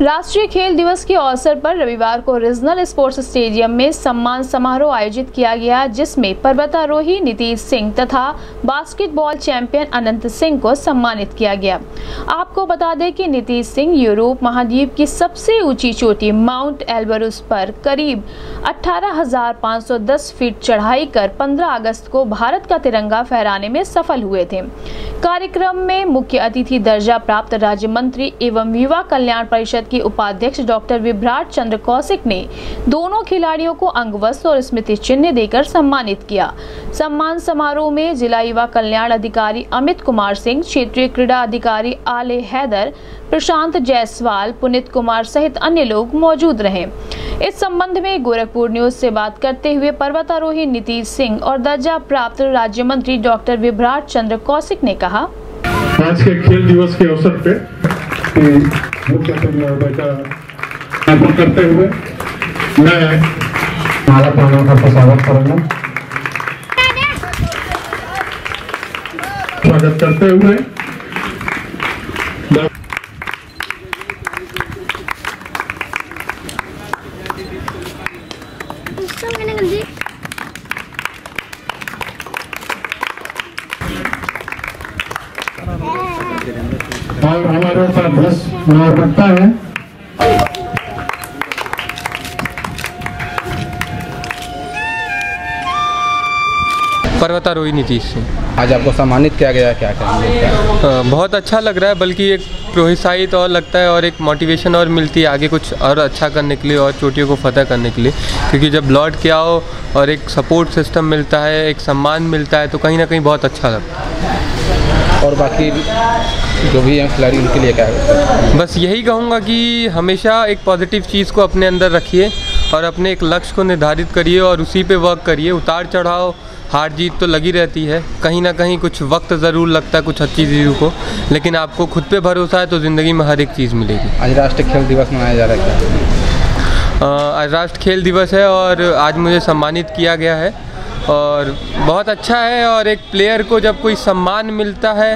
राष्ट्रीय खेल दिवस के अवसर पर रविवार को रीजनल स्पोर्ट्स स्टेडियम में सम्मान समारोह आयोजित किया गया, जिसमें पर्वतारोही नीतीश सिंह तथा बास्केटबॉल चैंपियन अनंत सिंह को सम्मानित किया गया। आपको बता दें कि नीतीश सिंह यूरोप महाद्वीप की सबसे ऊँची चोटी माउंट एल्बरुस पर करीब 18,510 फीट चढ़ाई कर 15 अगस्त को भारत का तिरंगा फहराने में सफल हुए थे। कार्यक्रम में मुख्य अतिथि दर्जा प्राप्त राज्य मंत्री एवं युवा कल्याण परिषद की उपाध्यक्ष डॉक्टर विभ्राट चंद्र कौशिक ने दोनों खिलाड़ियों को अंग वस्त्र और स्मृति चिन्ह देकर सम्मानित किया। सम्मान समारोह में जिला युवा कल्याण अधिकारी अमित कुमार सिंह क्षेत्रीय क्रीड़ा अधिकारी आले हैदर, प्रशांत जायसवाल, पुनित कुमार सहित अन्य लोग मौजूद रहे। इस संबंध में गोरखपुर न्यूज़ से बात करते हुए पर्वतारोही नीतीश सिंह और दर्जा प्राप्त राज्य मंत्री डॉक्टर विभ्राट चंद्र कौशिक ने कहा, आज के खेल दिवस के अवसर पे करते हुए मैं करूँगा। स्वागत करते हुए और हमारे साथ दस कार्यकर्ता है। पर्वतारोही नीतीश सिंह। आज आपको सम्मानित किया गया क्या क्या बहुत अच्छा लग रहा है बल्कि एक प्रोत्साहित और लगता है और एक मोटिवेशन और मिलती है आगे कुछ और अच्छा करने के लिए और चोटियों को फतह करने के लिए। क्योंकि जब लौट के आओ और एक सपोर्ट सिस्टम मिलता है एक सम्मान मिलता है तो कहीं ना कहीं बहुत अच्छा लगता है। और बाकी जो भी हैं खिलाड़ी उनके लिए क्या है? बस यही कहूँगा कि हमेशा एक पॉजिटिव चीज़ को अपने अंदर रखिए और अपने एक लक्ष्य को निर्धारित करिए और उसी पे वर्क करिए। उतार चढ़ाव हार जीत तो लगी रहती है। कहीं ना कहीं कुछ वक्त ज़रूर लगता है कुछ अच्छी चीज़ों को लेकिन आपको खुद पे भरोसा है तो ज़िंदगी में हर एक चीज़ मिलेगी। आज राष्ट्रीय खेल दिवस मनाया जा रहा है आज राष्ट्र खेल दिवस है और आज मुझे सम्मानित किया गया है। और बहुत अच्छा है और एक प्लेयर को जब कोई सम्मान मिलता है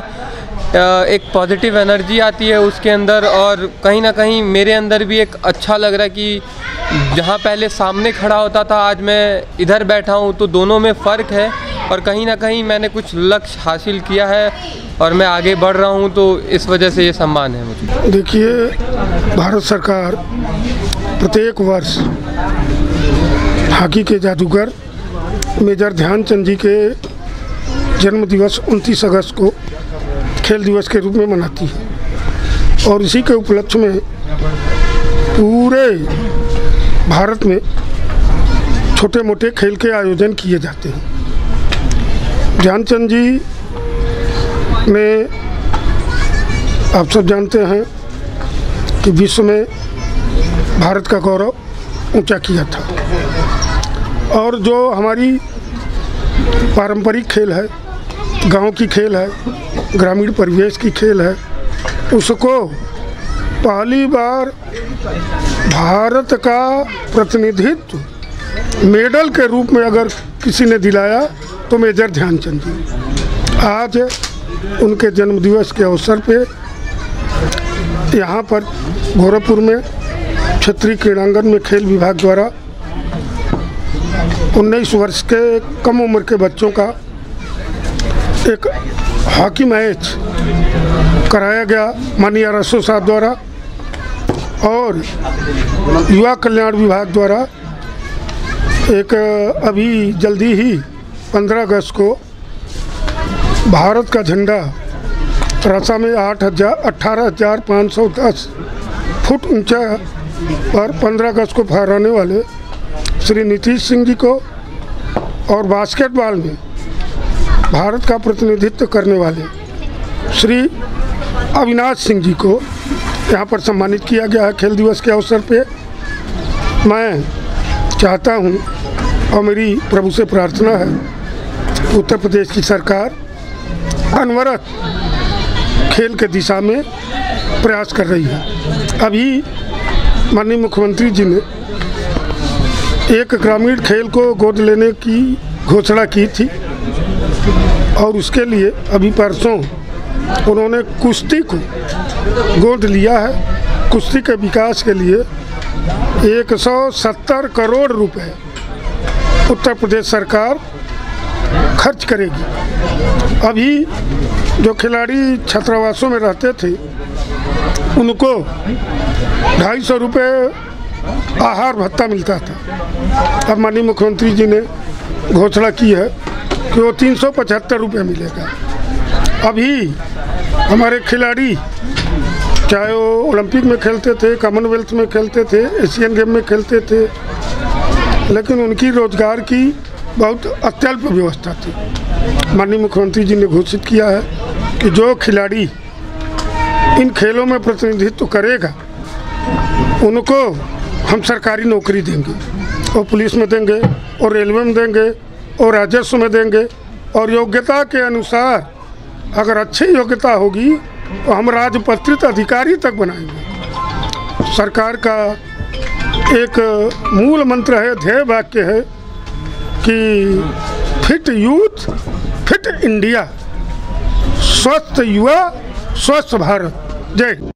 एक पॉजिटिव एनर्जी आती है उसके अंदर और कहीं ना कहीं मेरे अंदर भी एक अच्छा लग रहा है कि जहाँ पहले सामने खड़ा होता था, आज मैं इधर बैठा हूँ तो दोनों में फ़र्क है और कहीं ना कहीं मैंने कुछ लक्ष्य हासिल किया है और मैं आगे बढ़ रहा हूँ तो इस वजह से ये सम्मान है मुझे। देखिए, भारत सरकार प्रत्येक वर्ष हॉकी के जादूगर मेजर ध्यानचंद जी के जन्म दिवस 29 अगस्त को खेल दिवस के रूप में मनाती है। और इसी के उपलक्ष्य में पूरे भारत में छोटे मोटे खेल के आयोजन किए जाते हैं। ध्यानचंद जी ने, आप सब जानते हैं कि विश्व में भारत का गौरव ऊँचा किया था। और जो हमारी पारंपरिक खेल है, गाँव की खेल है, ग्रामीण परिवेश की खेल है, उसको पहली बार भारत का प्रतिनिधित्व मेडल के रूप में अगर किसी ने दिलाया तो मेजर ध्यानचंद जी। आज उनके जन्मदिवस के अवसर पे यहाँ पर गोरखपुर में क्षेत्रीय क्रीड़ांगन में खेल विभाग द्वारा 19 वर्ष के कम उम्र के बच्चों का एक हॉकी मैच कराया गया माननीय रसो साहब द्वारा और युवा कल्याण विभाग द्वारा एक अभी जल्दी ही 15 अगस्त को भारत का झंडा रसा में आठ हज़ार अट्ठारह हज़ार पाँच सौ दस फुट ऊँचा पर 15 अगस्त को फहराने वाले श्री नीतीश सिंह जी को और बास्केटबॉल में भारत का प्रतिनिधित्व करने वाले श्री अविनाश सिंह जी को यहाँ पर सम्मानित किया गया है। खेल दिवस के अवसर पे मैं चाहता हूँ, और मेरी प्रभु से प्रार्थना है, उत्तर प्रदेश की सरकार अनवरत खेल के दिशा में प्रयास कर रही है। अभी माननीय मुख्यमंत्री जी ने एक ग्रामीण खेल को गोद लेने की घोषणा की थी और उसके लिए अभी परसों उन्होंने कुश्ती को गोद लिया है। कुश्ती के विकास के लिए 170 करोड़ रुपए उत्तर प्रदेश सरकार खर्च करेगी। अभी जो खिलाड़ी छात्रावासों में रहते थे, उनको ढाई सौ रुपये आहार भत्ता मिलता था। अब माननीय मुख्यमंत्री जी ने घोषणा की है कि वो तीन सौ पचहत्तर रुपये मिलेगा। अभी हमारे खिलाड़ी, चाहे वो ओलंपिक में खेलते थे, कॉमनवेल्थ में खेलते थे, एशियन गेम में खेलते थे, लेकिन उनकी रोज़गार की बहुत अत्यल्प व्यवस्था थी। माननीय मुख्यमंत्री जी ने घोषित किया है कि जो खिलाड़ी इन खेलों में प्रतिनिधित्व करेगा, उनको हम सरकारी नौकरी देंगे, और पुलिस में देंगे, और रेलवे में देंगे, और राजस्व में देंगे, और योग्यता के अनुसार अगर अच्छी योग्यता होगी तो हम राजपत्रित अधिकारी तक बनाएँगे सरकार का एक मूल मंत्र है, ध्येय वाक्य है कि फिट यूथ, फिट इंडिया, स्वस्थ युवा, स्वस्थ भारत जय।